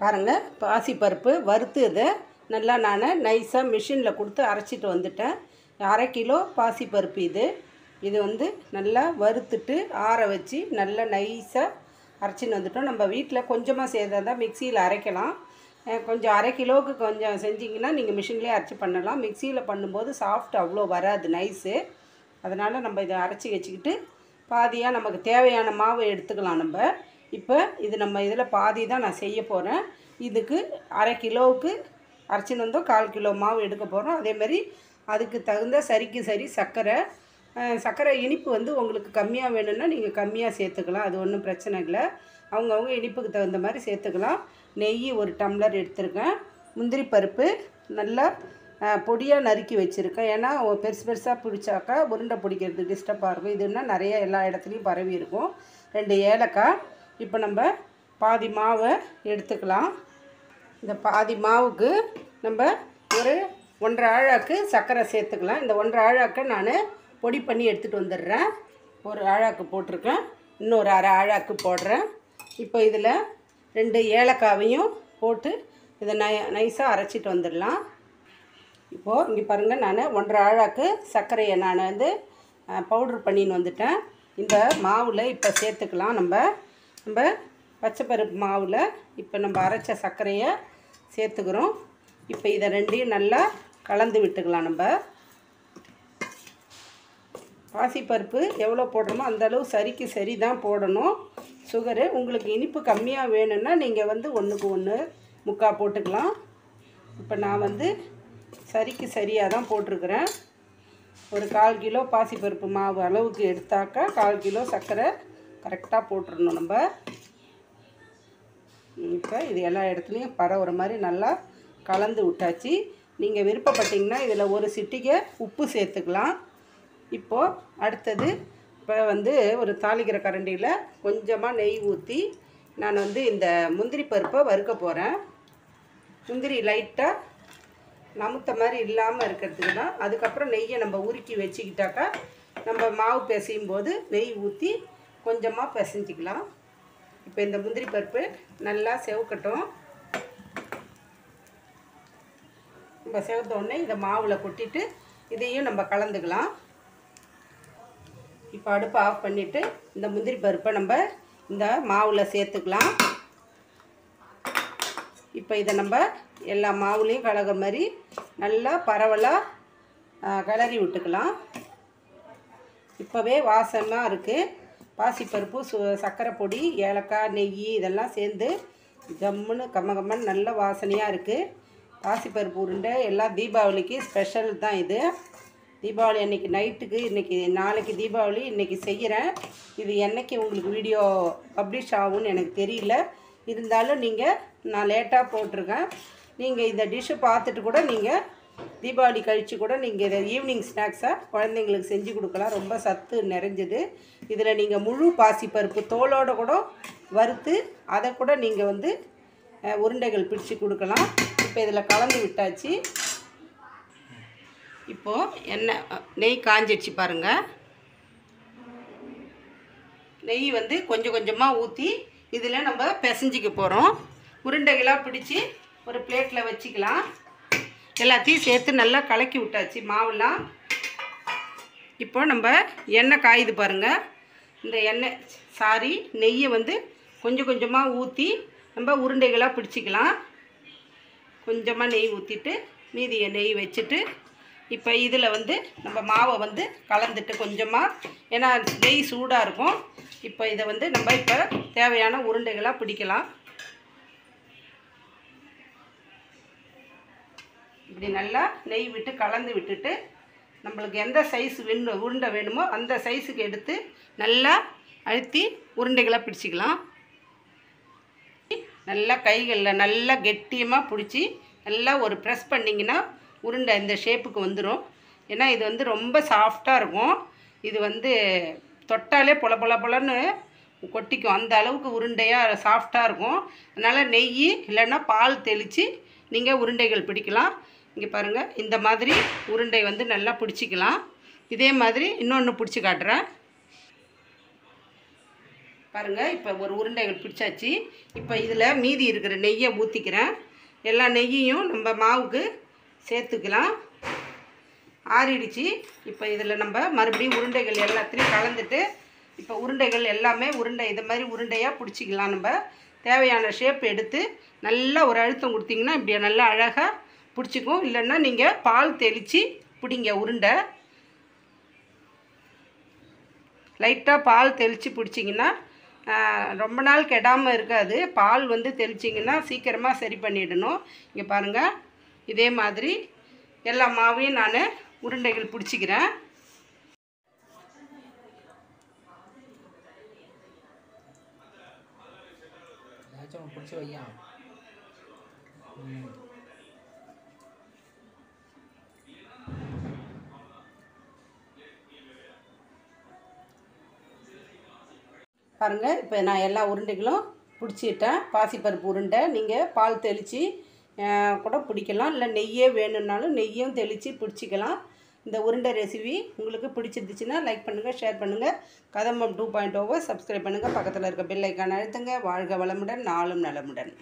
பாருங்கள் பாசிப்பருப்பு வறுத்து இதை நல்லா நான் நைஸாக மிஷினில் கொடுத்து அரைச்சிட்டு வந்துட்டேன். அரை கிலோ பாசிப்பருப்பு இது. இது வந்து நல்லா வறுத்துட்டு ஆற வச்சு நல்லா நைஸாக அரைச்சின்னு வந்துட்டோம். நம்ம வீட்டில் கொஞ்சமாக செய்கிறதா இருந்தால் மிக்சியில் அரைக்கலாம். கொஞ்சம் அரை கிலோவுக்கு கொஞ்சம் செஞ்சிங்கன்னா நீங்கள் மிஷின்லேயே அரைச்சி பண்ணலாம். மிக்சியில் பண்ணும்போது சாஃப்ட் அவ்வளோ வராது நைஸு அதனால் நம்ம இதை அரைச்சி வச்சுக்கிட்டு பாதியாக நமக்கு தேவையான மாவு எடுத்துக்கலாம் நம்ம. இப்போ இது நம்ம இதில் பாதி தான் நான் செய்ய போகிறேன். இதுக்கு அரை கிலோவுக்கு அரைச்சின்னு வந்தோம். கால் கிலோ மாவு எடுக்க போகிறோம். அதேமாதிரி அதுக்கு தகுந்த சரிக்கு சரி சர்க்கரை. சர்க்கரை இனிப்பு வந்து உங்களுக்கு கம்மியாக வேணும்னா நீங்கள் கம்மியாக சேர்த்துக்கலாம். அது ஒன்றும் பிரச்சனை இல்லை. அவங்கவுங்க இனிப்புக்கு தகுந்த மாதிரி சேர்த்துக்கலாம். நெய் ஒரு டம்ளர் எடுத்திருக்கேன். முந்திரி பருப்பு நல்லா பொடியாக நறுக்கி வச்சுருக்கேன். ஏன்னா பெருசு பெருசாக பிடிச்சாக்கா உருண்டை பிடிக்கிறது டிஸ்டர்பாக இருக்கும். இதுன்னா நிறைய எல்லா இடத்துலையும் பரவி இருக்கும். ரெண்டு ஏலக்காய் இப்போ நம்ம பாதி மாவை எடுத்துக்கலாம். இந்த பாதி மாவுக்கு நம்ம ஒரு ஒன்றரை ஆழாக்கு சர்க்கரை சேர்த்துக்கலாம். இந்த ஒன்றரை ஆழாக்கை நான் பொடி பண்ணி எடுத்துகிட்டு வந்துடுறேன். ஒரு ஆழாக்கு போட்டிருக்கேன். இன்னொரு அரை ஆழாக்கு போடுறேன். இப்போ இதில் ரெண்டு ஏலக்காவையும் போட்டு இதை நை நைஸாக அரைச்சிட்டு வந்துடலாம். இப்போது இங்கே பாருங்கள் நான் ஒன்றரை ஆழாக்கு சர்க்கரையை நான் வந்து பவுட்ரு பண்ணின்னு வந்துட்டேன். இந்த மாவில் இப்போ சேர்த்துக்கலாம் நம்ம. நம்ம பச்சைப்பருப்பு மாவில் இப்போ நம்ம அரைச்ச சர்க்கரையை சேர்த்துக்கிறோம். இப்போ இதை ரெண்டையும் நல்லா கலந்து விட்டுக்கலாம் நம்ம. பாசிப்பருப்பு எவ்வளோ போடுறோமோ அந்தளவு சரிக்கு சரி தான் போடணும். சுகரு உங்களுக்கு இனிப்பு கம்மியாக வேணும்னா நீங்கள் வந்து ஒன்றுக்கு ஒன்று முக்கால் போட்டுக்கலாம். இப்போ நான் வந்து சரிக்கு சரியாக தான் போட்டிருக்கிறேன். ஒரு கால் கிலோ பாசிப்பருப்பு மாவு அளவுக்கு எடுத்தாக்கா கால் கிலோ சர்க்கரை கரெக்டாக போட்டுடணும் நம்ம. இப்போ இது எல்லா இடத்துலையும் பரவுற மாதிரி நல்லா கலந்து விட்டாச்சு. நீங்கள் விருப்பப்பட்டீங்கன்னா இதில் ஒரு சிட்டிகை உப்பு சேர்த்துக்கலாம். இப்போது அடுத்தது இப்போ வந்து ஒரு தாளிக்கிற கரண்டியில் கொஞ்சமாக நெய் ஊற்றி நான் வந்து இந்த முந்திரி பருப்பை வறுக்க போகிறேன் முந்திரி லைட்டாக நமுத்த மாதிரி இல்லாமல் இருக்கிறதுக்கு தான் அதுக்கப்புறம் நெய்யை நம்ம உருக்கி வச்சுக்கிட்டாக்கா நம்ம மாவு பேசையும் போது நெய் ஊற்றி கொஞ்சமாக பசைஞ்சிக்கலாம். இப்போ இந்த முந்திரி பருப்பு நல்லா செவக்கட்டும். நம்ம செவத்தோடனே இதை மாவில் கொட்டிட்டு இதையும் நம்ம கலந்துக்கலாம். இப்போ அடுப்பை ஆஃப் பண்ணிவிட்டு இந்த முந்திரி பருப்பை நம்ம இந்த மாவில் சேர்த்துக்கலாம். இப்போ இதை நம்ம எல்லா மாவுலேயும் கலகிற மாதிரி நல்லா பரவலாக கிளறி விட்டுக்கலாம். இப்போவே வாசமாக இருக்குது பாசிப்பருப்பு சு சர்க்கரை பொடி ஏலக்காய் நெய் இதெல்லாம் சேர்ந்து ஜம்முன்னு கம்ம கம்மன்னு நல்ல வாசனையாக இருக்குது பாசிப்பருப்பு உருண்டை எல்லாம் தீபாவளிக்கு ஸ்பெஷல் தான் இது. தீபாவளி அன்னைக்கு நைட்டுக்கு இன்றைக்கி நாளைக்கு தீபாவளி இன்றைக்கி செய்கிறேன் இது என்னைக்கு உங்களுக்கு வீடியோ பப்ளிஷ் ஆகும்னு எனக்கு தெரியல. இருந்தாலும் நீங்கள் நான் லேட்டாக போட்டிருக்கேன். நீங்கள் இந்த டிஷ்ஷை பார்த்துட்டு கூட நீங்கள் தீபாவளி கழித்து கூட நீங்கள் இதை ஈவினிங் ஸ்நாக்ஸாக குழந்தைங்களுக்கு செஞ்சு கொடுக்கலாம். ரொம்ப சத்து நிறைஞ்சது. இதில் நீங்கள் முழு பாசிப்பருப்பு தோலோட கூட வறுத்து அதை கூட நீங்கள் வந்து உருண்டைகள் பிடிச்சு கொடுக்கலாம். இப்போ இதில் கலந்து விட்டாச்சு. இப்போது எண்ணெய் நெய் காஞ்சிடுச்சு பாருங்கள் நெய் வந்து கொஞ்சம் கொஞ்சமாக ஊற்றி இதில் நம்ம பிசைஞ்சிக்க போகிறோம் உருண்டைகளாக பிடிச்சி ஒரு பிளேட்டில் வச்சுக்கலாம். எல்லாத்தையும் சேர்த்து நல்லா கலக்கி விட்டாச்சு மாவுலாம். இப்போ நம்ம எண்ணெய் காயுது பாருங்கள் இந்த எண்ணெய் சாரி நெய்யை வந்து கொஞ்சம் கொஞ்சமாக ஊற்றி நம்ம உருண்டைகளாக பிடிச்சிக்கலாம். கொஞ்சமாக நெய் ஊற்றிட்டு மீதியை நெய் வச்சுட்டு இப்போ இதில் வந்து நம்ம மாவை வந்து கலந்துட்டு கொஞ்சமாக ஏன்னா நெய் சூடாக இருக்கும். இப்போ இதை வந்து நம்ம இப்போ தேவையான உருண்டைகளாக பிடிக்கலாம். இப்படி நல்லா நெய் விட்டு கலந்து விட்டுட்டு நம்மளுக்கு எந்த சைஸ் வேணும் உருண்டை வேணுமோ அந்த சைஸுக்கு எடுத்து நல்லா அழுத்தி உருண்டைகளாக பிடிச்சிக்கலாம். நல்லா கைகளில் நல்லா கெட்டியமாக பிடிச்சி நல்லா ஒரு ப்ரெஸ் பண்ணிங்கன்னா உருண்டை இந்த ஷேப்புக்கு வந்துடும் ஏன்னா இது வந்து ரொம்ப சாஃப்டாக இருக்கும். இது வந்து தொட்டாலே பொல பொல பொலன்னு கொட்டிக்கும். அந்த அளவுக்கு உருண்டையாக சாஃப்டாக இருக்கும். அதனால் நெய் இல்லைன்னா பால் தெளித்து நீங்கள் உருண்டைகள் பிடிக்கலாம். இங்கே பாருங்கள் இந்த மாதிரி உருண்டை வந்து நல்லா பிடிச்சிக்கலாம். இதே மாதிரி இன்னொன்று பிடிச்சி காட்டுறேன். பாருங்கள் இப்போ ஒரு உருண்டைகள் பிடிச்சாச்சு. இப்போ இதில் மீதி இருக்கிற நெய்யை ஊற்றிக்கிறேன் எல்லா நெய்யையும் நம்ம மாவுக்கு சேர்த்துக்கலாம். ஆறிடுச்சு. இப்போ இதில் நம்ம மறுபடியும் உருண்டைகள் எல்லாத்துலேயும் கலந்துட்டு இப்போ உருண்டைகள் எல்லாமே உருண்டை இது மாதிரி உருண்டையாக பிடிச்சிக்கலாம் நம்ம. தேவையான ஷேப் எடுத்து நல்லா ஒரு அழுத்தம் கொடுத்திங்கன்னா இப்படி நல்லா அழகாக பிடிச்சிக்கும் இல்லைன்னா நீங்கள் பால் தெளித்து பிடிங்க உருண்டை. லைட்டாக பால் தெளித்து பிடிச்சிங்கன்னா ரொம்ப நாள் கெடாமல் இருக்காது. பால் வந்து தெளிச்சிங்கன்னா சீக்கிரமாக சரி பண்ணிடணும். இங்கே பாருங்கள் இதே மாதிரி எல்லா மாவையும் நான் உருண்டைகள் பிடிச்சிக்கிறேன். பிடிச்சி வையா? பாருங்கள் இப்போ நான் எல்லா உருண்டைகளும் பிடிச்சிட்டேன். பாசிப்பருப்பு உருண்டை நீங்கள் பால் தெளித்து கூட பிடிக்கலாம். இல்லை நெய்யே வேணும்னாலும் நெய்யும் தெளித்து பிடிச்சிக்கலாம். இந்த உருண்டை ரெசிபி உங்களுக்கு பிடிச்சிருந்துச்சுன்னா லைக் பண்ணுங்கள் ஷேர் பண்ணுங்கள் கதம்பம் டூ பாயிண்ட் ஓவர் சப்ஸ்கிரைப் பண்ணுங்கள் பக்கத்தில் இருக்க பெல் ஐக்கான் அழுத்துங்க. வாழ்க வளமுடன் நாளும் நலமுடன்.